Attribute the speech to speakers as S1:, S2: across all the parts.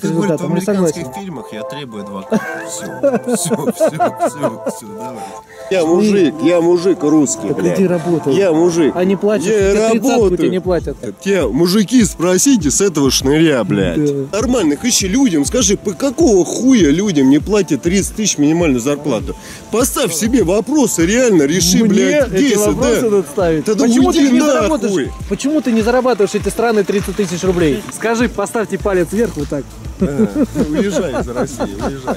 S1: Ты говоришь, в американских
S2: согласен.
S1: фильмах я требую адвоката. Все, все, все, все, все, давай.
S3: Я мужик, я мужик русский,
S2: Так иди
S3: блядь.
S2: работай.
S3: Я мужик.
S2: Они платят,
S3: Я работаю.
S2: тебе не платят.
S3: Те, мужики, спросите с этого шныря, блядь.
S2: Да.
S3: Нормальных ищи людям, скажи, по какого хуя людям не платят 30 тысяч минимальную зарплату? Поставь себе вопросы, реально реши,
S2: Мне
S3: блядь,
S2: эти
S3: 10,
S2: вопросы
S3: да.
S2: надо ставить.
S3: Да да
S2: почему ты не
S3: нахуй.
S2: заработаешь? Почему ты не зарабатываешь эти страны 30 тысяч рублей? Скажи, поставьте палец вверх вот так.
S3: А, Уезжай из России, уезжай.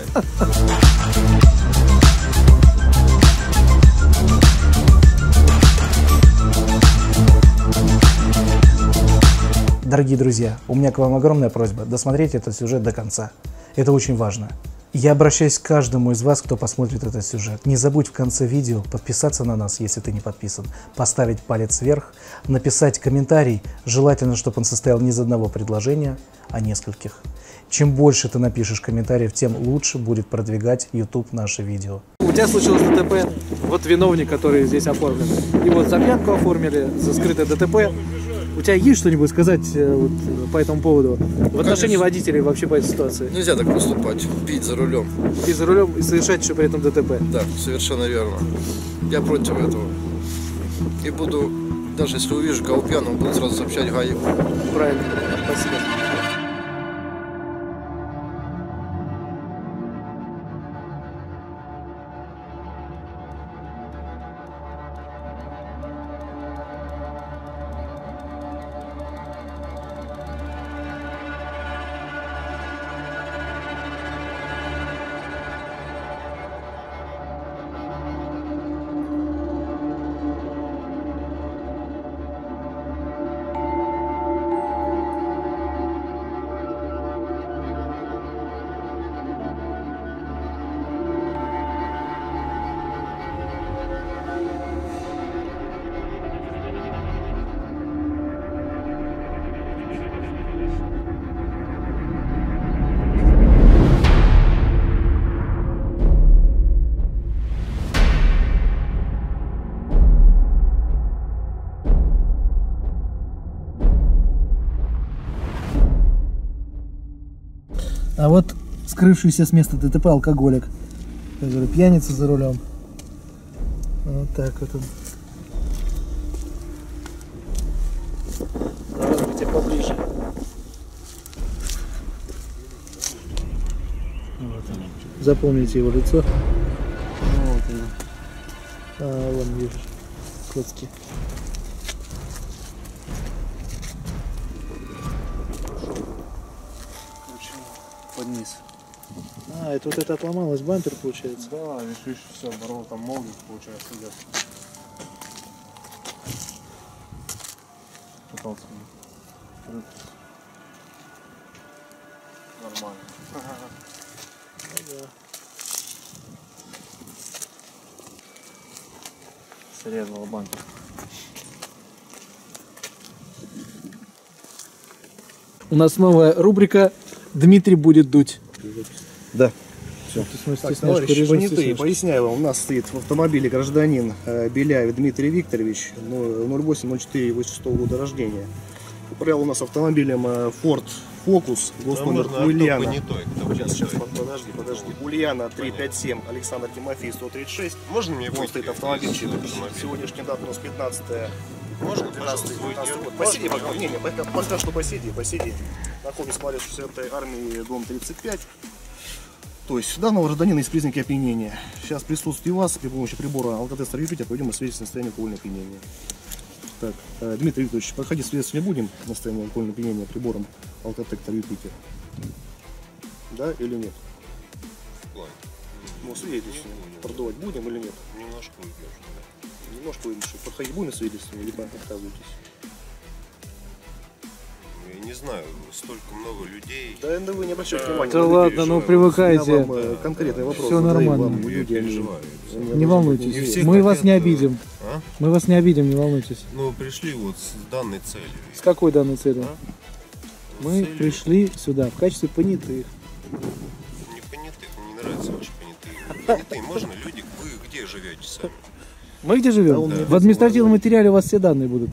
S4: Дорогие друзья, у меня к вам огромная просьба досмотреть этот сюжет до конца. Это очень важно. Я обращаюсь к каждому из вас, кто посмотрит этот сюжет. Не забудь в конце видео подписаться на нас, если ты не подписан, поставить палец вверх, написать комментарий, желательно, чтобы он состоял не из одного предложения, а нескольких. Чем больше ты напишешь комментариев, тем лучше будет продвигать YouTube наше видео.
S2: У тебя случилось ДТП, вот виновник, который здесь оформлен. Вот за пьянку оформили, за скрытое ДТП. У тебя есть что-нибудь сказать э, вот, э, по этому поводу? В отношении водителей вообще по этой ситуации?
S5: Нельзя так поступать, пить за рулем.
S2: И за рулем и совершать еще при этом ДТП.
S5: Да, совершенно верно. Я против этого. И буду, даже если увижу кого пьяного, буду сразу сообщать ГАИ.
S2: Правильно. Спасибо. Скрывшийся с места ДТП алкоголик. Я говорю, пьяница за рулем. Вот так вот он. Давай тебе поближе. Вот он. Запомните его лицо. Вот оно. А, вон видишь. Коцки.
S5: Под низ.
S2: А, это вот это отломалось, бампер получается.
S6: Да, видишь, все, борол там молнии, получается, идет. Пытался. Нормально. Срезал бампер.
S2: У нас новая рубрика «Дмитрий будет дуть».
S3: Да.
S2: Ты
S7: Так, товарищи
S2: режим
S7: понятые,
S2: стесняшки.
S7: поясняю вам, у нас стоит в автомобиле гражданин э, Беляев Дмитрий Викторович, ну, 08-04-86 года рождения. Управлял у нас автомобилем э, Ford Focus, госномер
S1: можно, а
S7: Ульяна.
S1: понятой, кто
S7: Сейчас, сейчас, подожди, подожди. Ульяна 357, Александр Тимофей 136.
S1: Можно мне
S7: Вот
S1: выйти
S7: стоит автомобильчик. Сегодняшняя дата у нас 15
S1: Можно,
S7: 12
S1: пожалуйста,
S7: 19
S1: выйти?
S7: год. Посиди пока, не, не, пока, пока что посиди, посиди. Находимся в 60-й армии, дом 35. То есть данного гражданина есть признаки опьянения. Сейчас присутствие вас при помощи прибора алкотестера Юпитер проведем освидетельствование состояния алкогольного опьянения. Так, э, Дмитрий Викторович, проходить свидетельствование будем на состояние алкогольного опьянения прибором алкотестера Юпитер? Да или нет?
S1: Ладно,
S7: Ну, свидетельствование. Продувать будем или нет?
S1: Немножко выпьешь.
S7: Немножко выпиши. Подходить будем свидетельствование, либо отказывайтесь.
S1: Я не знаю, столько много людей.
S7: Да, да вы не обращайте внимания.
S2: Да ладно, ну
S7: Я
S2: привыкайте.
S7: вам э, конкретный вопрос
S2: Всё
S7: задаю,
S2: нормально.
S7: вам
S1: Я
S7: люди,
S1: переживаю.
S2: Не волнуйтесь,
S1: Не все
S2: мы вас не обидим.
S1: А?
S2: Мы вас не обидим, не волнуйтесь.
S1: Ну, пришли вот с данной целью.
S2: С какой данной целью?
S1: А?
S2: Мы
S1: Целью
S2: пришли сюда в качестве понятых.
S1: Не понятых, мне не нравятся ваши понятые. Понятые можно люди, вы где живете сами?
S2: Мы где живем?
S7: Да,
S2: в административном материале у вас все данные будут.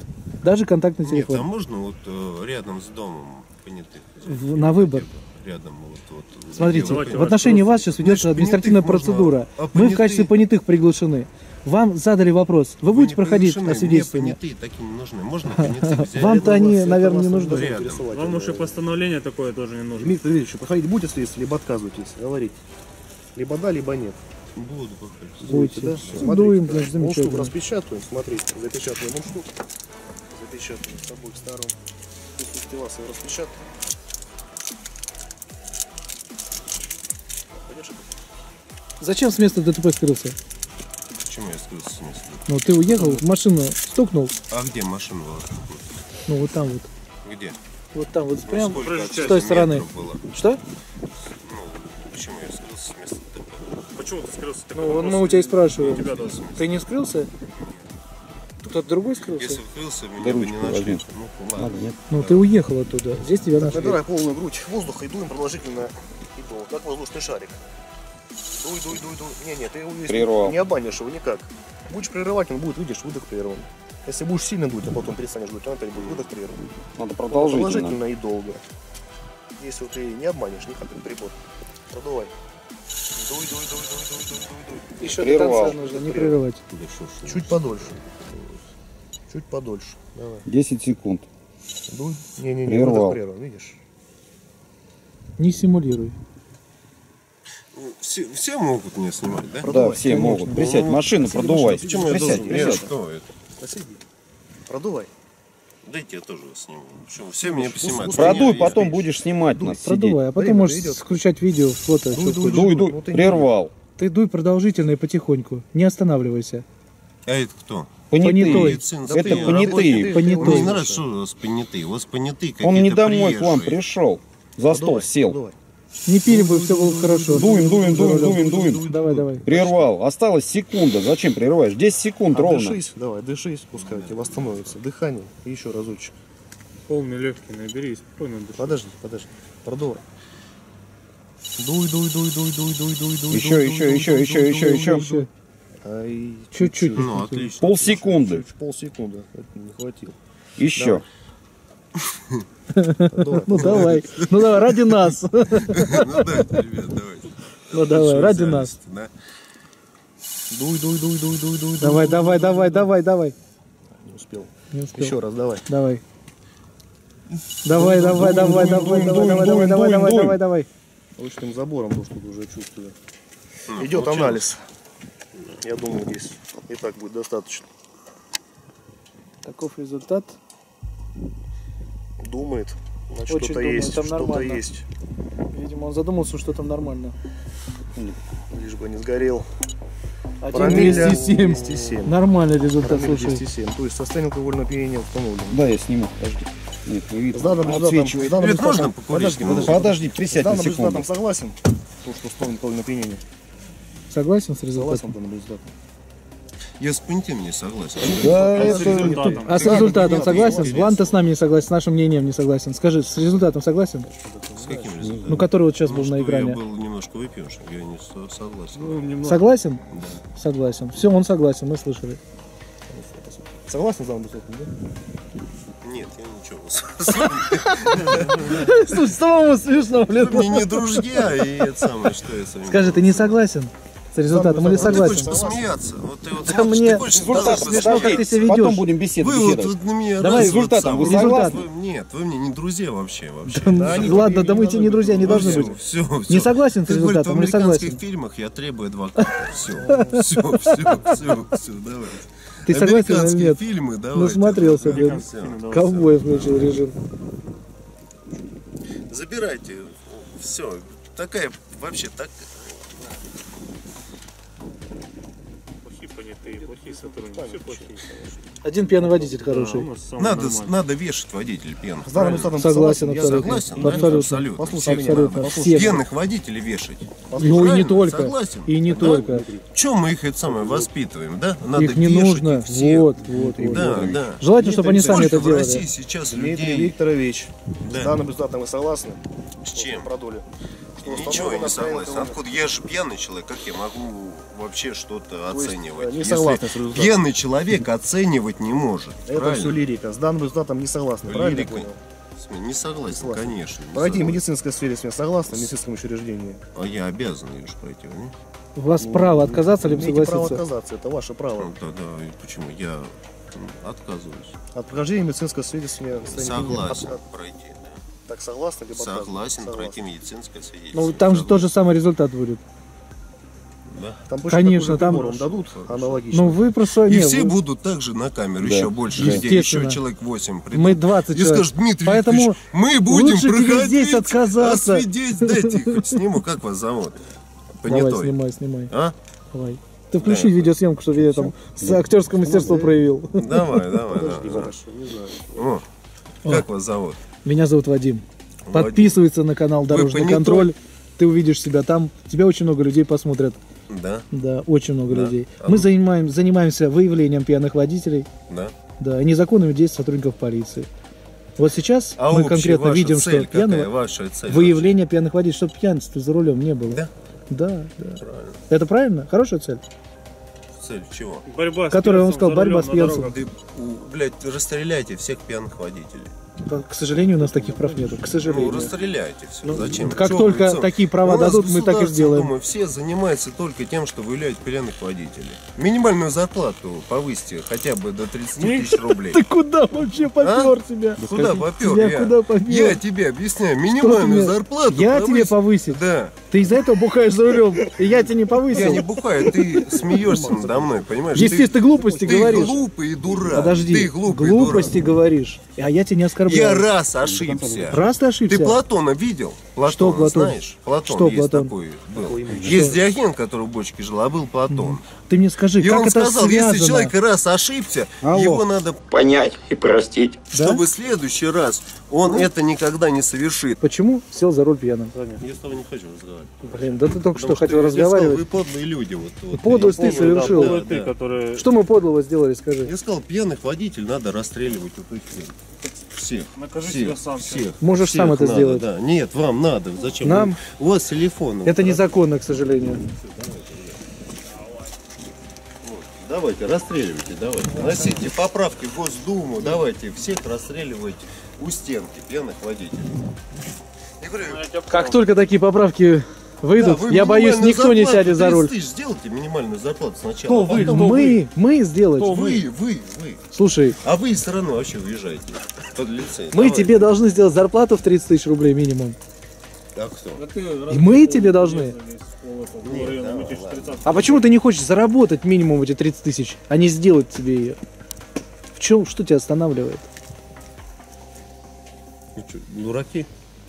S2: Даже контактный
S1: Нет, а
S2: телефон.
S1: можно вот э, рядом с домом понятых?
S2: В- на выбор.
S1: рядом. Вот, вот,
S2: Смотрите,
S1: Давайте
S2: в отношении вас сейчас ведется
S1: Значит,
S2: административная
S1: понятых можно,
S2: процедура.
S1: а
S2: Мы в
S1: понятые-
S2: качестве понятых приглашены. Вам задали вопрос. Вы будете
S1: не
S2: проходить освидетельствование?
S1: Мне понятые такие не нужны. Можно?
S2: Вам-то они, наверное, не нужны.
S6: Вам уж и
S7: Э,
S6: постановление такое тоже не нужно.
S7: Дмитрий Ильич, проходить будете следствие, либо отказываетесь, говорите. Либо да, либо нет.
S1: Буду походить.
S2: Будете.
S7: да? Смотрите,
S2: дуем,
S7: Мундштук
S2: замечательно.
S7: распечатываем, смотрите, запечатываем мундштук. Запечатываем с обоих сторон. Его распечатываем. Подержите.
S2: Зачем с места ДТП скрылся?
S1: Почему я скрылся с места?
S2: Ну, ты уехал, машину стукнул.
S1: А где машина была?
S2: Ну, вот там вот.
S1: Где?
S2: Вот там вот
S1: Ну,
S2: прям. С той стороны.
S1: было?
S2: Что?
S1: Ну, почему я скрылся с места ДТП?
S6: Почему ты скрылся? Такой
S2: Ну,
S6: вопрос
S2: мы у тебя и спрашиваем.
S6: тебя.
S2: Ты не скрылся? Кто-то другой скрылся?
S1: Если вкрылся, меня бы не нашли. Ну, ладно.
S2: Ну, ты уехал оттуда. Здесь тебя нашли.
S7: Набирай полную грудь воздуха и дуем продолжительно и долго, как воздушный шарик. Дуй, дуй, дуй, дуй. Не, не, ты его
S8: Прервал.
S7: не обманешь его никак. Будешь прерывать, он будет, видишь, выдох прерван. Если будешь сильно дуть, а потом перестанешь дуть, он опять будет выдох прерван.
S8: Надо продолжительно.
S7: Продолжительно и долго. Если вот ты не обманешь никак, как прибор. Продувай. Дуй, дуй, дуй, дуй, дуй, дуй, дуй, дуй.
S2: Еще до
S8: Прервал.
S2: конца нужно, не прерывать.
S1: Да.
S7: Чуть подольше. Чуть подольше. Давай.
S8: 10 секунд.
S7: Дуй. Не-не-не,
S8: Прервал.
S7: выдох прерван, видишь?
S2: Не симулируй.
S1: Ну, Все, все могут меня снимать, да?
S8: Да,
S7: Продувай.
S8: все могут. Присядь, машину продувай.
S1: Почему я
S8: Присядь,
S1: должен? Я
S8: присядь.
S1: что это?
S7: Посиди. Продувай.
S1: Дайте я тоже сниму. Почему? Все меня поснимают.
S8: Продуй,
S1: Меня
S8: потом будешь снимать нас. сидеть.
S2: Продувай, а потом
S7: Время
S2: можешь
S7: идет.
S2: включать видео, фото.
S7: дуй.
S8: Дуй, дуй,
S7: и не-
S8: прервал.
S2: Ты дуй продолжительно и потихоньку. Не останавливайся.
S1: А это кто?
S8: Понятые. Это понятые.
S2: Понятой.
S1: Мне не нравится, что у вас понятые. У вас понятые какие-то
S8: Он не домой к вам пришел. За стол сел.
S2: Не пили бы, все было хорошо.
S8: Дуем, дуем, дуем, дуем, дуем.
S2: Давай, давай.
S8: Прервал. Осталась секунда. Зачем прерываешь? 10 секунд ровно.
S7: Отдышись, давай, дышись, пускай у тебя восстановится. Дыхание. И еще разочек.
S6: Полные легкие набери спокойно дыши.
S7: Подожди, подожди. Продувай. Дуй, дуй, дуй, дуй, дуй, дуй, дуй, дуй.
S8: Еще,
S7: дуй,
S8: еще,
S7: дуй,
S8: еще,
S7: дуй,
S8: еще,
S7: дуй,
S8: еще,
S7: дуй,
S8: еще.
S7: дуй.
S2: Еще.
S7: Ай,
S2: Чуть-чуть.
S1: Ну, отлично.
S8: Полсекунды.
S7: Чуть, полсекунды. Это не хватило.
S8: Еще.
S2: Ну давай. Ну давай, ради нас.
S1: Ну давайте, ребят, давайте.
S2: Ну давай, ради нас.
S7: Дуй, дуй, дуй, дуй, дуй, дуй.
S2: Давай, давай, давай, давай, давай.
S7: Не успел.
S2: Не успел.
S7: Еще раз, давай.
S2: Давай. Давай, давай, давай, давай, давай, давай, давай, давай, давай, давай.
S7: Ручным забором, то, что тут уже чувствую. Идет анализ. Я думаю, здесь и так будет достаточно.
S2: Таков результат.
S7: Думает. Значит, что-то есть.
S2: там
S7: Что-то есть.
S2: Видимо, он задумался, что там нормально.
S7: Лишь бы не сгорел.
S2: 1,207.
S7: 207.
S2: Нормальный результат, слушай.
S7: 207. То есть состояние алкогольного опьянения установлено.
S8: Да, я сниму. Подожди. Нет, не видно.
S7: С данным
S8: Отсвечивает.
S7: с данным Подожди, подожди.
S8: Подожди,
S7: С
S8: присядь на
S7: данным результатом
S8: секунду.
S7: согласен? То, что установлено алкогольное опьянение.
S2: Согласен с
S7: Согласен
S2: результатом?
S7: с данным результатом.
S1: Я с понятым не согласен.
S8: Да,
S6: А с
S8: это...
S6: результатом?
S2: А с результатом согласен? ты с нами не согласен, с нашим мнением не согласен. Скажи, с результатом согласен?
S1: С каким результатом?
S2: Ну, который вот сейчас
S1: Ну,
S2: был на
S1: Я
S2: экране.
S1: был немножко выпившим, я не со- согласен.
S6: Ну, немного.
S2: Согласен?
S1: Да.
S2: Согласен. Все, он согласен, мы слышали.
S7: Согласен с данным результатом, да?
S1: Нет, я ничего.
S2: Слушай, самому смешно,
S1: Вы мне не друзья, и это самое, что я с вами
S2: Скажи, ты не согласен с результатом или
S1: Ну, Ты хочешь
S2: согласен?
S1: посмеяться? Вот ты вот
S2: Да мне
S1: ты хочешь
S2: результат смешно, как ты себя ведешь.
S8: Потом будем беседовать.
S1: Вы вот,
S8: беседовать.
S1: вот на меня
S2: Давай,
S8: результатом вы
S2: согласны?
S1: Вы- Нет, вы мне не друзья вообще. вообще.
S2: Да, Ладно, да мы тебе не друзья, не должны быть.
S1: Все,
S2: Не согласен с результатом
S1: в
S2: или согласен?
S1: американских фильмах я требую адвоката. Все, все, все, все, все, давайте.
S2: Ты согласен или
S1: Американские
S2: нет?
S1: фильмы, давайте.
S2: Насмотрелся, блин.
S6: Давай.
S2: Ковбой включил режим.
S1: Забирайте. Все. Такая, вообще, так...
S6: Понятые, плохие сотрудники, все плохие.
S2: Один пьяный водитель хороший.
S1: Надо, надо вешать водителей пьяных.
S7: С данным
S1: правильно?
S7: результатом
S2: Согласен,
S7: Я
S2: абсолютно.
S1: Согласен?
S2: Абсолютно.
S1: Абсолютно.
S7: Послушай.
S2: Абсолютно.
S1: надо.
S2: Всех.
S1: Пьяных водителей вешать.
S2: Ну и не только.
S1: Согласен.
S2: И не
S1: Да?
S2: только.
S1: Чем мы их это самое воспитываем, да? Надо
S2: Их не
S1: вешать
S2: нужно.
S1: их всех.
S2: Вот, вот, вот.
S1: Да,
S2: вот.
S1: да.
S2: Желательно, чтобы они сами это
S1: в России
S2: делали.
S1: сейчас
S7: Дмитрий
S1: людей
S7: Викторович,
S1: Да.
S7: с данным результатом вы согласны?
S1: с чем?
S7: Продули. Что
S1: Ничего я не согласен. Откуда я же пьяный человек, как я могу вообще что-то оценивать?
S7: не согласны с результатом?
S1: пьяный человек оценивать не может.
S7: Это
S1: правильно?
S7: все лирика. С данным результатом не согласны. Правильно
S1: Лирика.
S7: понял?
S1: С меня Не согласен,
S7: Согласен.
S1: конечно. не
S7: Пройти
S1: согласен.
S7: медицинское свидетельство с меня согласны в медицинском учреждении.
S1: А я обязан ее же пройти, не?
S2: У вас право отказаться либо
S7: Имеете право
S2: согласиться.
S7: отказаться, это ваше право.
S1: Ну, да, и почему? Я отказываюсь.
S7: От прохождения медицинского свидетельства в состоянии-
S1: Согласен
S7: От-
S1: пройти, да.
S7: Так, согласны либо?
S1: Согласен
S7: Согласны.
S1: пройти медицинское свидетельство.
S2: Ну, там же
S1: Согласен.
S2: тот же самый результат будет.
S1: Да.
S7: Там
S2: Конечно, там-
S7: вам дадут аналогично.
S2: Ну, вы просто...
S1: И
S2: не,
S1: все
S2: вы-
S1: будут также на камеру,
S8: Да.
S1: еще больше людей, еще человек 8 придут.
S2: Мы 20
S1: И
S2: человек.
S1: скажут, Дмитрий
S2: Поэтому
S1: Викторович, мы будем
S2: лучше
S1: проходить,
S2: здесь отказаться.
S1: а дайте хоть сниму, как вас зовут?
S2: Давай,
S1: Понятой.
S2: снимай, снимай.
S1: А?
S2: Давай. Ты включи видеосъемку, чтобы я там с актерское мастерство проявил.
S1: Давай, давай,
S7: Подожди,
S1: давай.
S7: хорошо, не знаю.
S1: Как вас зовут?
S2: Меня зовут Вадим.
S1: Вадим.
S2: Подписывайся на канал Дорожный контроль. Ты увидишь себя там. Тебя очень много людей посмотрят.
S1: Да,
S2: Да, очень много
S1: Да?
S2: людей.
S1: А
S2: Мы
S1: ну.
S2: занимаем, занимаемся выявлением пьяных водителей,
S1: да.
S2: да, и незаконными действиями сотрудников полиции. Вот сейчас
S1: А
S2: мы
S1: общая
S2: конкретно
S1: ваша
S2: видим,
S1: цель
S2: что пьяного
S1: какая? Ваша цель
S2: выявление пьяных водителей, чтобы пьянства за рулем не было.
S1: Да?
S2: Да, да.
S1: Правильно.
S2: Это правильно? Хорошая цель?
S1: Цель чего?
S6: Борьба с
S2: Которую он сказал,
S6: за
S2: борьба с пьянством.
S1: Ты, блядь, расстреляйте всех пьяных водителей.
S2: К сожалению, у нас таких прав нету. К
S1: Ну,
S2: сожалению.
S1: расстреляйте все.
S2: Ну,
S1: Зачем?
S2: как
S1: Чё
S2: только
S1: цел?
S2: такие права
S1: У
S2: дадут, мы так и сделаем.
S1: Думаю, все занимаются только тем, что выявляют пьяных водителей. Минимальную зарплату повысьте хотя бы до 30 тысяч рублей.
S2: Ты куда вообще попер себя?
S1: Куда попер
S2: Тебя
S1: я?
S2: куда попер?
S1: Я тебе объясняю,
S2: ты
S1: минимальную зарплату
S2: Я тебе
S1: повысить? Да.
S2: Ты из-за этого бухаешь за рулем, и я тебе не повысил.
S1: Я не бухаю, ты смеешься надо мной, понимаешь?
S2: Естественно, ты глупости
S1: ты
S2: говоришь.
S1: глупый и дурак.
S2: Подожди,
S1: Ты глупый
S2: глупости говоришь, а я тебя не оскорбляю.
S1: Я раз ошибся.
S2: Раз ты ошибся.
S1: Ты Платона видел? Платон,
S2: Что Платон?
S1: знаешь? Платон
S2: Что
S1: есть
S2: Платон?
S1: такой был. Есть Диоген, который в бочке жил, а был Платон.
S2: Ты мне скажи,
S1: И
S2: как
S1: он
S2: это
S1: сказал,
S2: связано?
S1: если человек раз ошибся, его надо,
S9: понять и простить.
S1: чтобы в следующий раз он это никогда не совершит.
S2: Почему сел за руль пьяным?
S1: Я с тобой не хочу разговаривать.
S2: Блин, да ты только что
S1: Потому
S2: хотел
S1: я сказал,
S2: разговаривать.
S1: вы подлые люди. Вот, вот.
S2: Подлость ты
S1: да,
S2: совершил.
S1: да,
S6: ты,
S1: да.
S6: который...
S2: Что мы подлого сделали, скажи?
S1: Я сказал, пьяных водителей надо расстреливать вот всех.
S6: Накажи
S1: всех,
S6: себя сам.
S1: всех.
S2: Можешь
S1: всех
S2: сам это
S1: надо,
S2: сделать.
S1: Да. Нет, вам надо. Зачем?
S2: Нам?
S1: У вас телефон.
S2: Это незаконно, к сожалению.
S1: Давайте, расстреливайте, давайте. Носите поправки в Госдуму, давайте всех расстреливать у стенки пьяных водителей.
S2: Как только такие поправки выйдут,
S1: да, вы
S2: я боюсь, никто не сядет за
S1: 30
S2: руль.
S1: тысяч сделайте минимальную зарплату сначала.
S6: Кто
S1: а
S6: вы? Кто
S2: Мы, мы сделать.
S1: Вы, вы, вы.
S2: Слушай,
S1: А вы из страны вообще уезжаете под лицей.
S2: мы
S1: Давай.
S2: тебе должны сделать зарплату в 30 тысяч рублей минимум.
S1: А кто?
S2: И мы тебе должны.
S1: Нет, давай,
S2: А почему ты не хочешь заработать минимум эти 30 тысяч, а не сделать тебе ее? В чем, что тебя останавливает?
S1: Ну чё, дураки?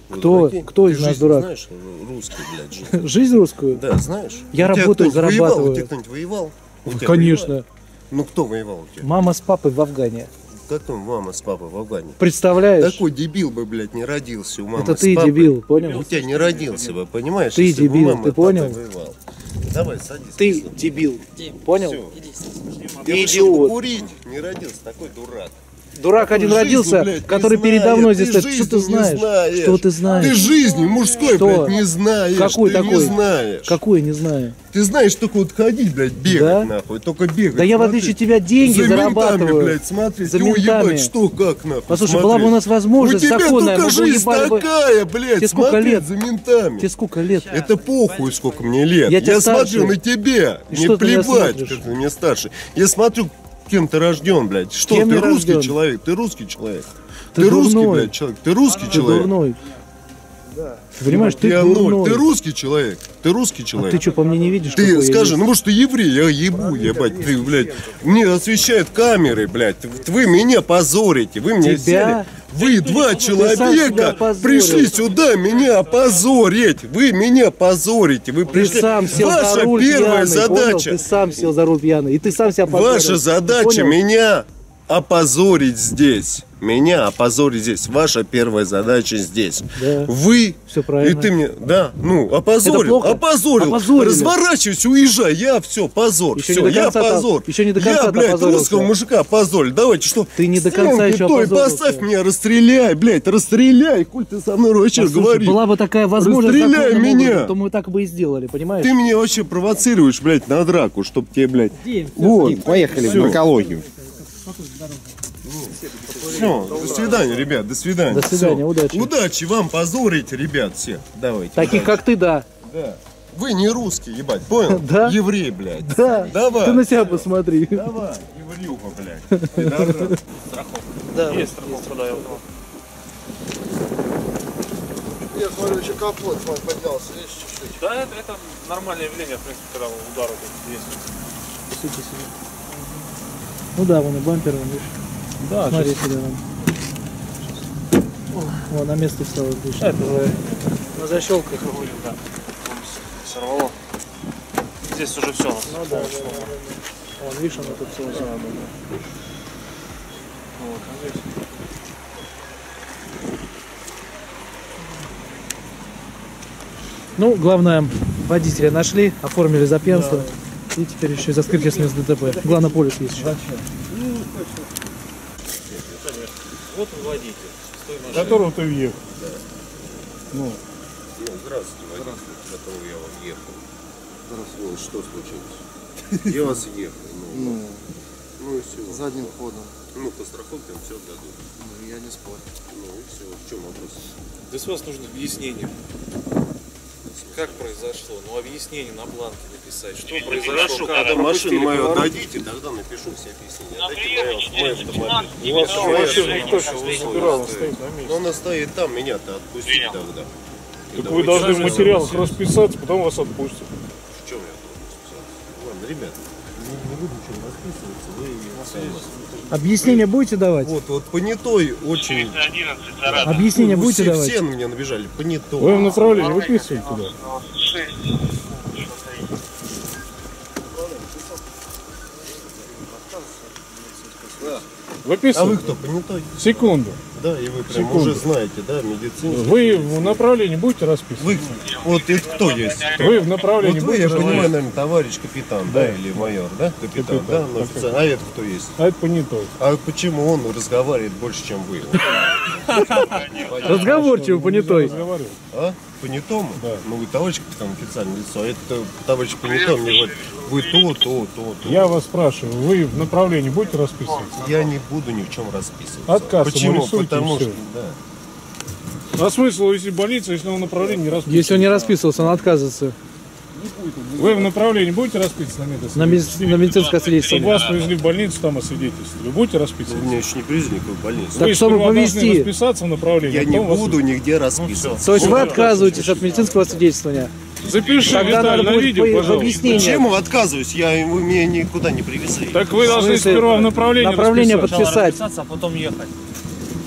S1: Вы
S2: Кто? Кто
S1: Ты
S2: из нас
S1: жизнь
S2: дурак?
S1: знаешь, русский, блядь, жизнь?
S2: Жизнь русскую?
S1: Да, знаешь?
S2: Я
S1: У
S2: работаю,
S1: кто-нибудь воевал?
S2: зарабатываю.
S1: У тебя кто-нибудь воевал? У тебя
S2: Конечно.
S1: воевали? Ну кто воевал у тебя?
S2: Мама с папой в Афгане.
S1: Как там мама с папой в Афгане?
S2: Представляешь?
S1: Такой дебил бы, блядь, не родился у мамы
S2: Это
S1: с
S2: ты
S1: папой.
S2: дебил, понял?
S1: У тебя не родился бы, понимаешь?
S2: Ты
S1: если
S2: дебил,
S1: мама
S2: ты понял?
S1: воевал. Давай, садись.
S2: Ты дебил. Понял?
S1: Всё.
S2: Ты
S1: Я
S2: идиот.
S1: покурить, не родился такой дурак.
S2: Дурак один
S1: Жизни,
S2: родился,
S1: блядь,
S2: который
S1: знает,
S2: передо мной здесь стоит. Что ты знаешь?
S1: знаешь.
S2: Что ты знаешь?
S1: Ты жизни мужской,
S2: Что?
S1: блядь, не знаешь.
S2: Какой
S1: ты
S2: такой?
S1: не знаешь.
S2: Какой, не знаю.
S1: Ты знаешь только вот ходить, блядь, бегать
S2: Да?
S1: нахуй, только бегать.
S2: Да я в
S1: смотри.
S2: отличие от тебя деньги
S1: За ментами,
S2: зарабатываю.
S1: блядь, смотри,
S2: За
S1: ты
S2: ментами.
S1: уебать, что, как нахуй,
S2: Послушай,
S1: смотри.
S2: была бы у нас возможность
S1: У тебя
S2: законная,
S1: только жизнь
S2: уебали бы-
S1: такая, блядь,
S2: Тебе сколько
S1: смотреть
S2: лет?
S1: за ментами.
S2: Тебе сколько лет?
S1: Это похуй, сколько мне лет.
S2: Я
S1: Я, смотрю на тебя.
S2: И
S1: плевать, как ты мне старше. Я смотрю, кем ты рожден, блядь. Что,
S2: Кем
S1: ты русский
S2: рожден?
S1: человек? Ты русский человек.
S2: Ты
S1: Ты, русский, блядь, человек. Ты русский
S2: Ты
S1: человек.
S2: дурной. Ты понимаешь, ты
S1: Я ноль.
S2: дурной.
S1: Ты русский человек. Ты русский
S2: А
S1: человек.
S2: ты что, по мне не видишь?
S1: Ты скажи, ну может ты еврей, я ебу, ебать, ты, блядь, мне освещают камеры, блядь, вы меня позорите, вы меня
S2: Тебя?
S1: сели, вы два человека пришли сюда меня опозорить, вы меня позорите, вы
S2: Ты
S1: пришли,
S2: сам сел
S1: ваша
S2: за руль
S1: первая
S2: пьяный,
S1: задача,
S2: понял? Ты сам сел за руль пьяный, и ты сам себя позорил.
S1: ваша
S2: Ты
S1: задача
S2: понял?
S1: меня опозорить здесь. Меня опозорить здесь. Ваша первая задача здесь.
S2: Да.
S1: Вы
S2: Всё правильно.
S1: и ты мне, да, ну, опозорил, опозорил.
S2: Опозорили.
S1: Разворачивайся, уезжай, я все, позор.
S2: Еще
S1: все,
S2: не до
S1: я позор.
S2: еще не до конца
S1: Я, блядь, русского мужика опозорил. Давайте, что?
S2: Ты не до конца еще
S1: той, поставь меня, расстреляй, блядь, расстреляй, куль ты со мной вообще
S2: Послушай,
S1: говоришь.
S2: была бы такая возможность
S1: Расстреляй меня.
S2: образом, то мы так бы и сделали, понимаешь?
S1: Ты меня вообще провоцируешь, блядь, на драку, чтоб тебе, блядь.
S8: Вот, поехали в экологию.
S1: Все, до свидания, ребят, до свидания.
S2: До свидания,
S1: Всё.
S2: удачи.
S1: Удачи вам, позорите, ребят, все. Давайте.
S2: Таких, как ты, да.
S1: Да. Вы не русский, ебать, понял?
S2: Да?
S1: Еврей, блядь.
S2: Да.
S1: Давай.
S2: Ты на себя посмотри.
S1: Давай, еврюха, блядь. Пидорас.
S2: Да.
S6: Есть страховка, да, я.
S10: Я смотрю, еще капот поднялся, видишь, чуть-чуть.
S6: Да, это, это нормальное явление, в принципе, когда удар вот этот есть.
S2: Сути себе. Ну да, вон и бампер, вон, видишь.
S6: Да,
S2: Смотри сюда, вон. О, на место встал, отлично.
S6: Это же
S2: На защелках.
S6: говорил, да. Сорвало. Здесь уже все.
S2: Ну да, да, да, да. Вон, видишь, оно тут все.
S6: Вот, а здесь.
S2: Ну, главное, водителя нашли, оформили за пьянство. И теперь еще и за скрытие с мест ДТП. Главное, полис есть еще.
S6: Вот водитель. С.
S8: Которого ты въехал.
S1: Ну, здравствуйте, водитель, того я вам ехал. Здравствуйте. Что случилось? Я вас ехал. Ну, ну и все.
S10: Задним ходом.
S1: Ну, по страховке все дадут.
S10: Ну, я не спорю.
S1: Ну и все. В чем вопрос?
S11: Да с вас нужно объяснение. Как произошло? Ну, объяснение на бланке написать. Что произошло?
S1: Хорошо, когда машину мою отдадите, тогда напишу все объяснения. Отдайте мой, мой автомобиль.
S8: У вас
S1: Что я
S8: машина
S1: же-
S8: никто не забирал,
S1: стоят?
S8: стоит на месте.
S1: Но она стоит там, меня-то отпустить тогда.
S8: Так вы должны в материалах расписаться, потом вас отпустят.
S1: В чем я должен расписаться? Ладно, ребят, не, не буду ничем расписываться, вы
S2: Объяснение будете давать?
S1: Вот, вот понятой очень...
S2: Объяснение
S1: Вы
S2: будете
S1: все,
S2: давать?
S1: все на меня набежали, понятой.
S8: Вы в направлении выписываете туда.
S1: А вы кто, понятой?
S8: Секунду.
S1: Да, и вы прям
S8: Секунду.
S1: уже знаете, да, медицинский.
S8: Вы в направлении будете расписывать?
S1: Вы, вот это кто есть?
S8: Вы в
S1: Вот
S8: направлении
S1: вы,
S8: будете
S1: я понимаю, наверное, товарищ капитан, да,
S8: Да.
S1: или майор, да? Капитан,
S8: Капитан,
S1: да, ну,
S8: так
S1: офицер. А это кто есть?
S8: А это понятой.
S1: А почему он разговаривает больше, чем вы?
S2: Разговорчивый, понятой.
S1: А? Понятому?
S8: Да.
S1: Ну вы товарищ капитан официальное лицо, а это товарищ понятой мне говорит, вы то, то, то, то.
S8: Я вас спрашиваю, вы в направлении будете расписываться?
S1: Я не буду ни в чем расписываться.
S8: Отказ ему
S1: Почему?
S8: рисуйте,
S1: Потому что, да.
S8: А смысл, если больница, если он в направлении не расписывается?
S2: Если он не расписывался, он отказывается.
S8: Вы в направлении будете расписываться на
S2: На,
S8: медосвидетельстве?
S2: меди- на медицинское
S8: Чтобы
S2: свидетельство.
S8: вас привезли в больницу, там освидетельствовали. Будете
S1: Вы
S8: расписываться?
S1: меня еще не привезли никакой в больницу.
S2: Так
S8: Вы
S2: чтобы повезти.
S8: расписаться в направлении,
S1: Я
S8: а
S1: не
S8: потом вас-
S1: буду нигде расписываться.
S2: То есть вы отказываетесь от медицинского свидетельствования.
S8: Запиши,
S2: Тогда
S8: Виталий,
S2: надо
S8: на
S2: будет
S8: видео,
S2: по-
S8: пожалуйста.
S2: объяснение.
S1: Почему отказываюсь? Я, вы меня никуда не привезли.
S8: Так вы должны сперва в направлении
S2: направление Подписать.
S6: а потом ехать.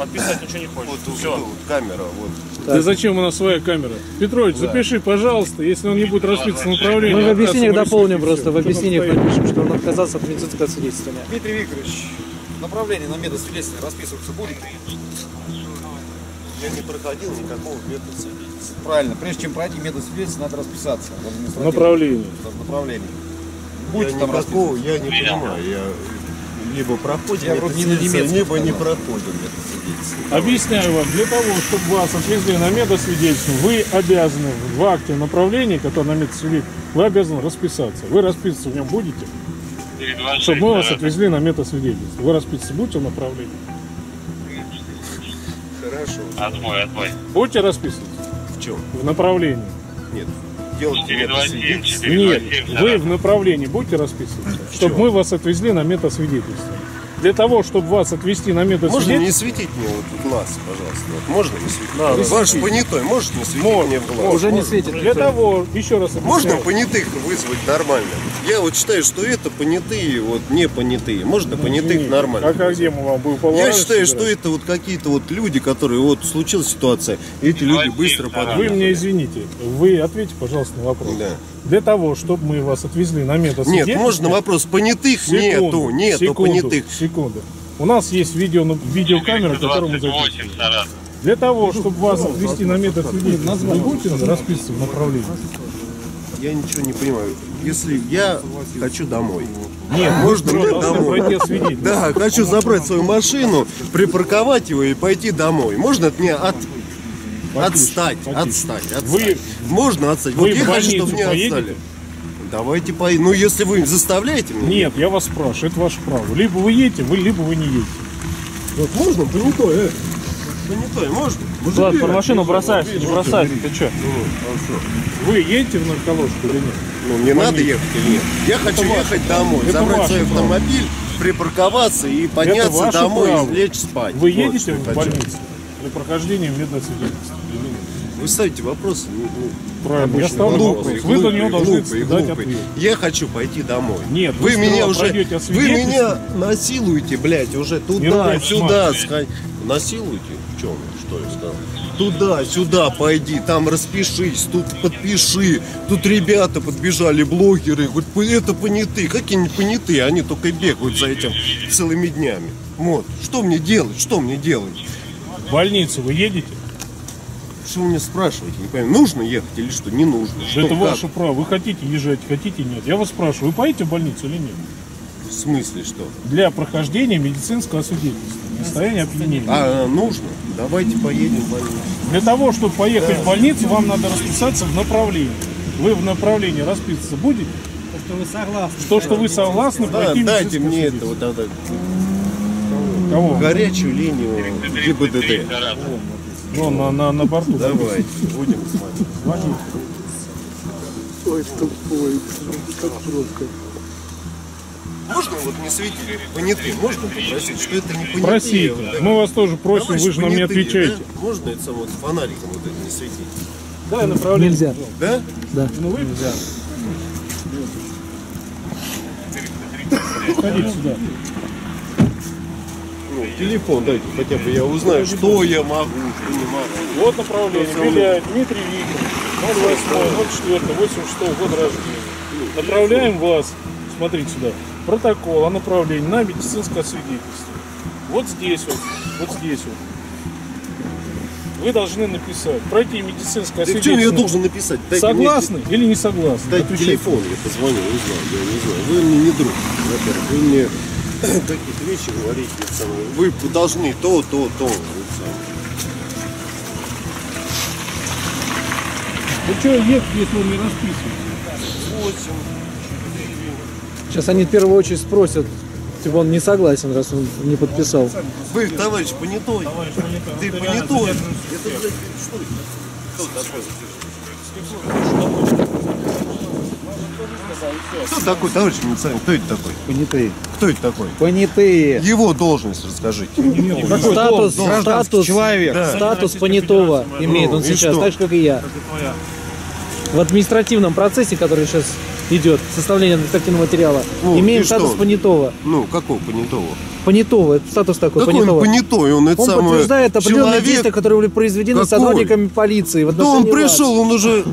S6: Подписать ничего не хочешь.
S1: Вот
S6: Все.
S1: вот камера, вот.
S8: Да зачем у нас своя камера? Петрович, запиши, пожалуйста, если он не будет расписываться в направлении.
S2: Мы в объяснениях дополним просто, в объяснениях напишем, что он отказался от медицинского свидетельствования.
S12: Дмитрий Викторович, направление на медосвидетельствование расписываться будет?
S1: Я не проходил никакого медосвидетельства.
S12: Правильно, прежде чем пройти медосвидетельство, надо расписаться в административном
S8: Направление.
S12: направлении.
S1: Я
S12: там
S1: никакого,
S12: расписываться?
S1: я не понимаю. Я либо проходим
S12: Я вроде не на немецком
S1: либо не проходим медосвидетельство.
S8: Объясняю вам, для того, чтобы вас отвезли на медосвидетельство, вы обязаны в акте направления, который на медосвидетельство, вы обязаны расписаться. Вы расписываться в нем будете? Чтобы мы вас отвезли на медосвидетельство. Вы расписываться будете в направлении?
S1: Хорошо.
S3: Отбой, отбой.
S8: Будете расписываться
S1: В чем?
S8: в направлении?
S1: Нет. Делайте медосвидетельство.
S8: Нет, вы в направлении будете расписываться, чтобы мы вас отвезли на медосвидетельство. Для того, чтобы вас отвезти на
S1: Можно
S8: медосвидетельство,
S1: не светить мне вот в глаз, пожалуйста? Вот можно не светить? Ваш понятой, может не светить мне в глаз?
S2: Уже не светит.
S8: для того, еще раз
S1: Можно
S8: объясняю.
S1: понятых вызвать нормально? Я вот считаю, что это понятые, вот не понятые. Можно понятых
S8: Извините,
S1: нормально.
S8: А как где мы вам будем
S1: Я считаю, что это вот какие-то вот люди, которые вот случилась ситуация, эти люди быстро
S8: Вы
S1: подъехали.
S8: мне извините, вы ответьте, пожалуйста, на вопрос.
S1: Да.
S8: Для того, чтобы мы вас отвезли на медосвидетельство...
S1: Нет, можно вопрос. Понятых нету, нету
S8: секунду,
S1: понятых.
S8: Секунду. У нас есть видео, видеокамера, которую мы записываем. Для того, чтобы вас отвезти на медосвидетельство, вы будете расписываться в направлении?
S1: Я ничего не понимаю. Если я хочу домой.
S8: Нет,
S1: можно мне домой? Да, хочу забрать свою машину, припарковать его и пойти домой. Можно от меня от... отстать, отстать, отстать.
S8: Вы-
S1: Можно отстать.
S8: вы
S1: вот я
S8: в
S1: хочу, чтобы
S8: больницу поедете?
S1: отстали. Давайте поедем. Ну, если вы заставляете меня.
S8: Нет, я вас спрашиваю, это ваше право. Либо вы едете, вы, либо вы не едете.
S1: Вот можно понятой, э? Понятой, можно?
S8: Влад, под машину бросайся, не бросайся, ты что? Вы едете в нарколожку или нет?
S1: Ну, мне надо ехать или нет? Я хочу
S8: ваше
S1: ехать
S8: право.
S1: домой,
S8: Это
S1: забрать свой
S8: право.
S1: автомобиль, припарковаться и подняться домой
S8: право.
S1: и лечь спать.
S8: Вы
S1: Вот
S8: едете в
S1: хочу.
S8: Больницу для прохождения медосвидетельства нет?
S1: Вы ставите вопросы, ну, ну,
S8: Правильно, я ставлю
S1: глупые,
S8: вопрос. Вы до него должны
S1: глупые,
S8: дать
S1: глупые.
S8: ответ.
S1: Я хочу пойти домой.
S8: Нет,
S1: вы
S8: вы
S1: меня уже, вы меня насилуете, блядь, уже туда,
S8: ругайтесь,
S1: сюда, сходи. Насилуете? В чем? Что я сказал? Туда, сюда пойди, там распишись, тут подпиши. Тут ребята подбежали, блогеры, говорят, это понятые. Какие не понятые? Они только бегают за этим целыми днями. Вот, что мне делать? Что мне делать?
S8: В больницу вы едете?
S1: Вы меня спрашиваете? Не понимаю, нужно ехать или что? Не нужно. Что,
S8: это
S1: как?
S8: ваше право. Вы хотите езжать, хотите нет. Я вас спрашиваю, вы поедете в больницу или нет?
S1: В смысле что?
S8: Для прохождения медицинского свидетельства. Состояние опьянения.
S1: А нужно? Давайте поедем в больницу.
S8: Для того, чтобы поехать в больницу, вам надо расписаться в направлении. Вы в направлении расписываться будете?
S13: Что вы согласны?
S8: То, что вы согласны
S1: Да,
S8: пройти
S1: дайте мне это
S8: свидетельство. Кого?
S1: горячую линию ГИБДД.
S8: Ну, на, на, на борту.
S1: Давайте, будем смотреть.
S8: Звоните.
S2: Ой, тупой. Как жестко.
S1: Можно вот не светили понятые, можно попросить, что это не понятые?
S8: Просите.
S1: вот?
S8: Мы вас тоже просим,
S1: Товарищ
S8: вы же нам не отвечаете.
S1: да? Можно это само вот фонариком вот это не светить?
S8: Дай направление.
S2: Нельзя.
S1: Да?
S2: Да.
S8: Ну вы нельзя. Ходите сюда.
S1: Телефон дайте, хотя бы я узнаю, что я могу, что не могу.
S8: Вот направление. Беляев Дмитрий Викин. 08 04 86 года рождения. Направляем вас, смотрите сюда, протокол о направлении на медицинское свидетельство. Вот здесь вот, вот здесь вот. Вы должны написать, пройти медицинское
S1: Да в чем
S8: свидетельство.
S1: я должен написать? Дайте мне
S8: Согласны или не согласны?
S1: Дайте
S8: Отвечайте.
S1: телефон, я позвоню, узнаю, я не знаю. Вы мне не друг, во-первых, вы мне говорите, это самое. вы должны то, то, то.
S8: Ну что ехать, если он не расписывается?
S2: Сейчас они в первую очередь спросят, типа он не согласен, раз он не подписал.
S1: Вы, товарищ понятой, ты понятой. Это, блядь, что это? Кто такой? Кто такой, товарищ милиционер? Кто это такой?
S13: Понятые.
S1: Кто это такой?
S13: Понятые.
S1: Его должность расскажите.
S2: Статус,
S13: Гражданский
S2: статус,
S13: человек.
S1: Да.
S2: статус понятого имеет он
S1: и
S2: сейчас,
S1: что?
S2: так же, как и я. В административном процессе, который сейчас идет, составление административного материала,
S1: Ну,
S2: имеем статус
S1: что?
S2: понятого.
S1: Ну, какого понятого?
S2: Понятого, это статус такой,
S1: Какой он
S2: понятого.
S1: понятой? Он, это
S2: Он
S1: самое,
S2: подтверждает определенные
S1: человек-
S2: действия, которые были произведены
S1: Какой?
S2: сотрудниками полиции. В
S1: Да он
S2: отношении вас.
S1: пришел, он уже...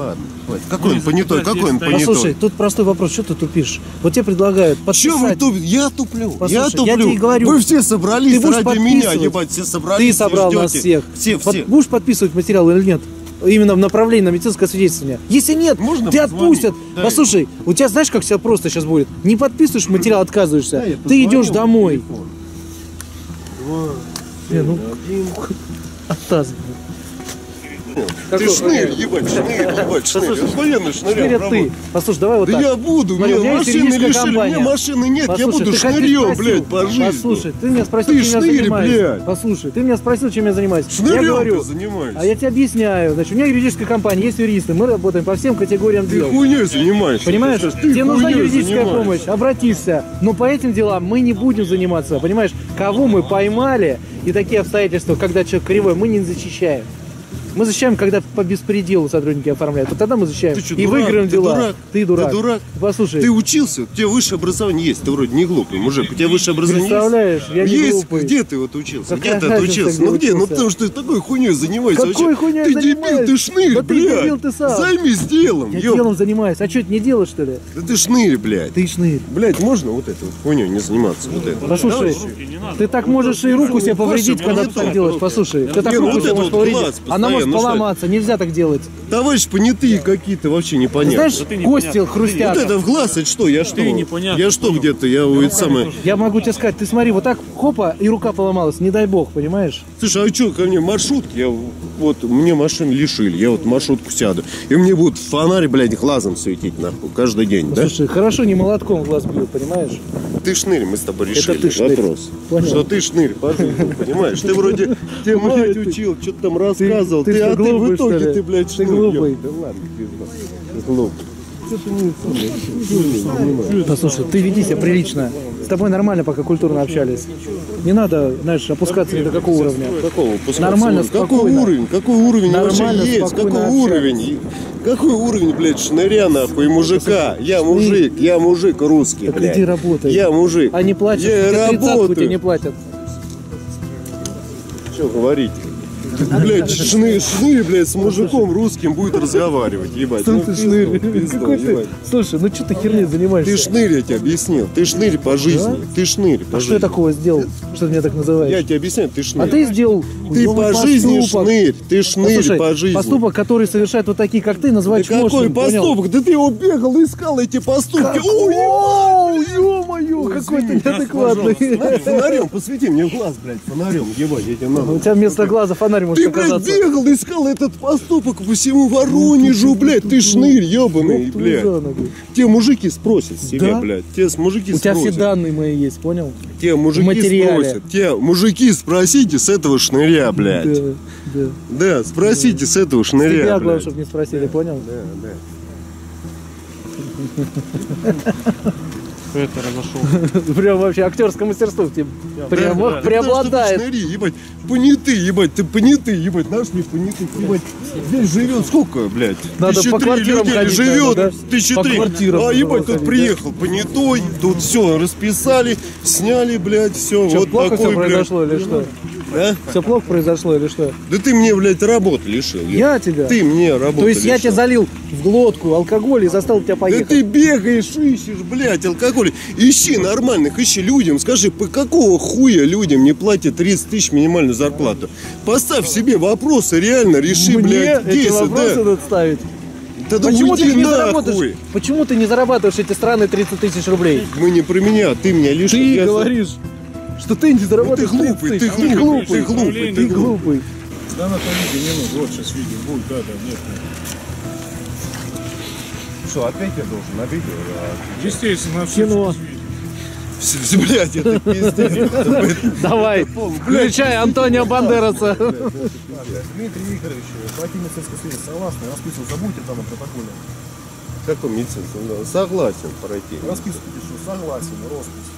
S1: Ладно, хватит. Какой он понятой? Какой он понятой?
S2: Послушай, тут простой вопрос, что ты тупишь? Вот тебе предлагают
S1: Че вы
S2: подписать.
S1: тупите? Я туплю.
S2: Послушай,
S1: я
S2: я
S1: туплю.
S2: тебе говорю,
S1: вы все собрались
S2: ты будешь
S1: ради меня,
S2: подписывать?
S1: ебать, все собрались.
S2: Ты собрал нас всех.
S1: Все, все.
S2: будешь подписывать материал или нет? Именно в направлении на медицинское свидетельствование. Если нет,
S1: Можно
S2: тебя
S1: позвонить?
S2: отпустят.
S1: Дай.
S2: Послушай, у тебя знаешь, как все просто сейчас будет? Не подписываешь материал, отказываешься.
S1: Да, я
S2: Ты идешь домой.
S1: телефон. Два,
S2: Не, ну,
S1: один.
S2: Оттаз.
S1: Ты шнырь, ебать, шнырь, ебать, шнырь. Охуенный шнырем
S2: ты. Послушай, давай вот
S1: Да
S2: так.
S1: я буду, мне машины лишили, мне машины нет, я буду
S2: ты
S1: шнырем, блядь, по жизни.
S2: Послушай, ты меня спросил,
S1: Ты
S2: чем я занимаюсь.
S1: блядь.
S2: Послушай, ты меня спросил, чем я занимаюсь.
S1: Шнырем ты занимаешься.
S2: а я тебе объясняю. Значит, у меня юридическая компания, есть юристы, мы работаем по всем категориям
S1: Ты
S2: дел.
S1: хуйней занимаешься.
S2: Понимаешь,
S1: Ты
S2: тебе нужна юридическая помощь, обратишься. Но по этим делам мы не будем заниматься. Понимаешь, кого мы поймали и такие обстоятельства, когда человек кривой, мы не защищаем. Мы защищаем, когда по беспределу сотрудники оформляют. Вот тогда мы защищаем.
S1: Ты чё,
S2: и
S1: дурак?
S2: выиграем
S1: Ты
S2: дела.
S1: дурак?
S2: Ты дурак.
S1: Ты дурак?
S2: Послушай,
S1: Ты учился, у тебя высшее образование есть, ты вроде не глупый мужик, у тебя высшее образование
S2: представляешь,
S1: есть?
S2: я не
S1: есть,
S2: глупый.
S1: где ты вот учился?
S2: Какая
S1: где ты отучился? Ну где? Ну потому что ты такой хуйней занимаешься.
S2: Какой
S1: вообще.
S2: хуйней
S1: Ты
S2: занимаюсь?
S1: дебил, ты шнырь,
S2: Да ты
S1: блядь.
S2: дебил, ты сам.
S1: Займись делом,
S2: я
S1: ёп.
S2: делом занимаюсь. А что, это не делать, что ли?
S1: Да ты шнырь, блядь.
S2: Ты шнырь.
S1: Блядь, можно вот этой вот хуйней не заниматься? Вот это.
S2: Послушай, ты так можешь и руку себе повредить, когда ты так делаешь. Послушай, ты так
S1: ну
S2: руку себе можешь повредить. Она может
S1: ну что
S2: поломаться, нельзя так делать.
S1: Товарищ понятые какие-то вообще непонятно.
S2: Знаешь, кости хрустят.
S1: Вот это в глаз, это что? Я что? Я что где-то? Я вот это самое.
S2: Я могу тебе сказать, ты смотри, вот так хопа, и рука поломалась, не дай бог, понимаешь?
S1: Слушай, а что ко мне маршрутки? Я вот мне машину лишили, я вот маршрутку сяду. И мне будут фонарь, блядь, глазом светить, нахуй, каждый день, да?
S2: Слушай, хорошо не молотком в глаз бьют, понимаешь?
S1: Ты шнырь, мы с тобой
S2: Это
S1: решили
S2: ты шнырь.
S1: вопрос.
S2: Понял.
S1: Что ты шнырь по жизни, понимаешь? Ты вроде тебе мать учил, что-то там рассказывал.
S2: Ты
S1: Ты,
S2: что,
S1: а ты в
S2: глупый,
S1: итоге ты, блядь,
S2: Ты глупый.
S1: Да ладно, пизда. Глупый.
S2: Да слушай, ты веди себя прилично. С тобой нормально пока культурно общались. Не надо, знаешь, опускаться ни до какого уровня.
S1: Какого
S2: Нормально,
S1: уровня? Какой уровень? Какой уровень
S2: Нормально,
S1: вообще есть? Какой уровень? Какой уровень, блядь, шныря нахуй, мужика? Я мужик, я мужик русский,
S2: Так
S1: блядь.
S2: иди работай.
S1: Я мужик.
S2: Они платят,
S1: Я работаю.
S2: тебе не платят.
S1: Что говорить? Блядь, шнырь, шнырь, блядь, с мужиком русским будет разговаривать, ебать.
S2: Сам
S1: Ну,
S2: ты
S1: пизду,
S2: Какой ты? Слушай, ну что ты херней занимаешься?
S1: Ты шнырь, я тебе объяснил. Ты шнырь по жизни. Ты шнырь по
S2: А что я
S1: жизни.
S2: такого сделал, что ты меня так называешь?
S1: Я тебе объясняю, ты шнырь.
S2: А ты сделал
S1: Ты по жизни
S2: поступок.
S1: шнырь, ты шнырь
S2: Послушай,
S1: по жизни.
S2: Поступок, который совершают вот такие, как ты,
S1: Да
S2: называть
S1: какой
S2: чмошным, понял?
S1: поступок? Да ты его бегал, искал эти поступки. Ой,
S2: О, ё-моё, какой ты неадекватный.
S1: Фонарь- Фонарем посвети мне в глаз, блядь, фонарем, ебать, я тебе надо.
S2: У тебя вместо глаза фонарь может
S1: Ты, блядь,
S2: оказаться.
S1: бегал, искал этот поступок по всему Воронежу, блядь, ты шнырь, ебаный,
S2: твою
S1: блядь. Те мужики спросят с тебя,
S2: Да?
S1: блядь, те мужики
S2: У тебя все
S1: спросят.
S2: данные мои есть, понял?
S1: Те мужики спросят, те мужики спросите с этого шныря, блядь.
S2: Да, да.
S1: Да, спросите с этого шныря,
S2: Тебя, главное,
S1: блядь.
S2: чтобы не спросили, понял?
S1: Да, да.
S8: Это разошел.
S2: Прям вообще актерское мастерство тебе прям преобладает.
S1: Ты шныри, ебать, понятый, ебать, ты понятый, ебать, нашли понятых, ебать. Здесь живет сколько, блядь?
S2: Надо
S1: Тысячи
S2: по
S1: три
S2: квартирам
S1: людей
S2: ходить,
S1: живет,
S2: да?
S1: тысячи
S2: По
S1: три.
S2: квартирам
S1: А, ебать, тут
S2: ходить,
S1: приехал понятой, тут все расписали, сняли, блядь, все,
S2: Что,
S1: вот
S2: плохо
S1: такой,
S2: все
S1: блядь.
S2: произошло или что?
S1: Да?
S2: Все плохо произошло или что?
S1: Да ты мне, блядь, работу лишил.
S2: Я тебя?
S1: Ты мне работу
S2: То есть я
S1: лишил.
S2: тебя залил в глотку алкоголь и заставил тебя
S1: Да
S2: поехать?
S1: ты бегаешь, ищешь, блядь, алкоголь. Ищи нормальных, ищи людям. Скажи, по какого хуя людям не платят 30 тысяч минимальную зарплату? Поставь себе вопросы, реально реши,
S2: Мне
S1: блядь,
S2: эти
S1: 10,
S2: вопросы
S1: да.
S2: надо ставить.
S1: Да, да
S2: Почему ты не
S1: нахуй.
S2: заработаешь? Почему ты не зарабатываешь эти страны 30 тысяч рублей?
S1: Мы не про меня, ты меня лишил.
S2: Ты
S1: Я-
S2: говоришь, что ты не заработаешь
S1: ты глупый,
S2: 30
S1: ты
S2: тысяч.
S1: глупый,
S2: Ты
S1: ты глупый,
S2: Ты глупый.
S8: Да, на том видео не нужно. Вот сейчас видео будет, да, да, нет. нет.
S1: Что, опять я должен на видео?
S8: Естественно, на все
S2: Кино.
S1: Блядь, это пиздец.
S2: Давай, включай Антонио Бандераса.
S7: Дмитрий Викторович, по теме медицинской связи согласны? Расписываться будете в данном протоколе?
S1: Какой медицинский? Ну, Согласен пройти.
S7: Расписывайтесь, что согласен, роспись.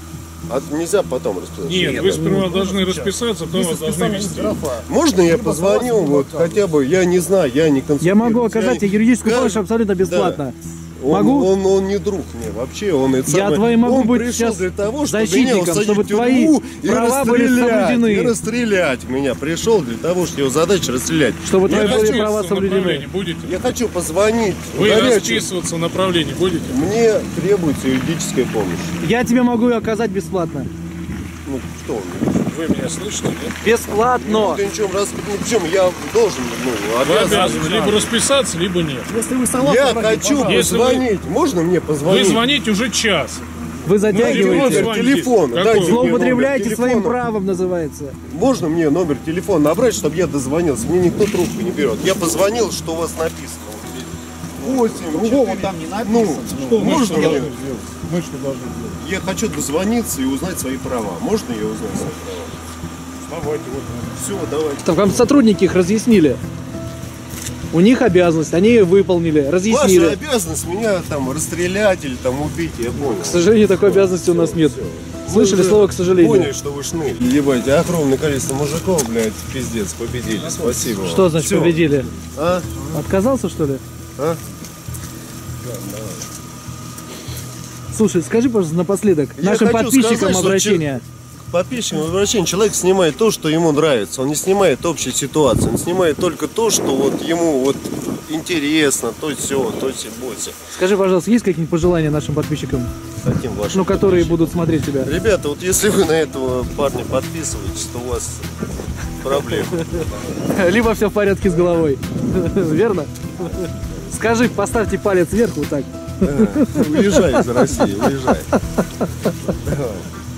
S1: А нельзя потом расписаться?
S8: Нет, вы сперва должны расписаться, потом вас должны вести.
S1: Можно я позвоню, вот хотя бы, я не знаю, я не консультирую.
S2: Я могу оказать тебе юридическую помощь абсолютно бесплатно.
S1: Он,
S2: Могу?
S1: Он, он не друг мне вообще, он это
S2: Я
S1: самое-
S2: твоим могу
S1: он
S2: быть
S1: пришел
S2: сейчас
S1: для того, чтобы меня
S2: защитником, чтобы твои
S1: и
S2: права были соблюдены.
S1: и расстрелять меня. Пришел для того, что его задача расстрелять.
S2: Чтобы
S1: я
S2: твои были права соблюдены.
S8: будете?
S1: я хочу позвонить
S8: Вы
S1: горячую.
S8: расписываться в направлении будете?
S1: Мне требуется юридическая помощь.
S2: Я тебе могу ее оказать бесплатно.
S1: Ну, что он?
S8: Вы меня слышите, нет?
S2: Бесплатно.
S1: Ну, ты ничем раз... Ну, причем я должен, ну,
S8: Вы
S1: обязан.
S8: обязаны либо расписаться, либо нет.
S7: Если вы согласны,
S1: Я хочу
S7: пожалуйста.
S8: Если вы-
S1: позвонить. Можно мне
S8: Вы
S1: позвонить?
S8: звоните уже час.
S2: Вы
S8: Ну,
S2: затягиваете.
S8: телефон
S1: Номер телефона. Дайте
S2: Злоупотребляете своим правом, называется.
S1: Можно мне номер телефона набрать, чтобы я дозвонился? Мне никто трубку не берет. Я позвонил, что у вас написано. Восемь,
S12: Другого
S1: четыре.
S12: там не написано.
S1: Ну,
S8: Что мы что должны сделать? Мы что должны сделать?
S1: Я хочу дозвониться и узнать свои права. Можно я узнать свои права?
S8: Давайте, вот.
S1: Все, давайте.
S2: Там сотрудники их разъяснили. У них обязанность, они ее выполнили,
S1: Ваша
S2: разъяснили.
S1: обязанность меня там расстрелять или там убить, я понял.
S2: К сожалению, такой обязанности у нас нет. Слышали
S1: уже
S2: слово «к сожалению»?
S1: Поняли, что вы шнырь. Ебать, огромное количество мужиков, блядь, пиздец, победили. Спасибо вам.
S2: Что значит победили?
S1: А?
S2: Отказался, что ли?
S1: А?
S2: Слушай, скажи, пожалуйста, напоследок,
S1: Я
S2: нашим подписчикам
S1: сказать, что
S2: обращение.
S1: Подписчикам обращение. Человек снимает то, что ему нравится. Он не снимает общей ситуации. Он снимает только то, что вот ему вот интересно, то все, то все, бося.
S2: Скажи, пожалуйста, есть какие-нибудь пожелания нашим подписчикам?
S1: Каким вашим
S2: Ну, которые будут смотреть тебя.
S1: Ребята, вот если вы на этого парня подписываетесь, то у вас
S14: проблем.
S2: Либо все в порядке с головой. Верно? Скажи, поставьте палец вверх вот так.
S14: Уезжай из России, уезжай.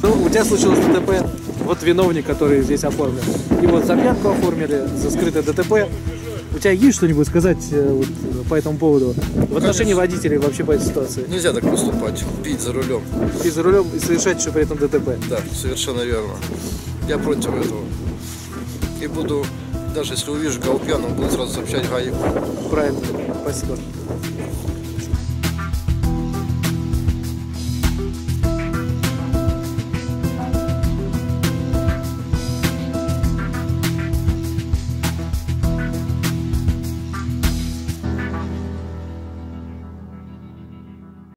S2: Ну, у тебя случилось ДТП, вот виновник, который здесь оформлен. И вот за пьянку оформили, за скрытое ДТП. У тебя есть что-нибудь сказать э, вот, э, по этому поводу? В отношении водителей вообще по этой ситуации?
S1: Нельзя так поступать, пить за рулем.
S2: И за рулем и совершать еще при этом ДТП.
S1: Да, совершенно верно. Я против этого. И буду, даже если увижу кого пьяным, буду сразу сообщать ГАИ.
S2: Правильно, спасибо.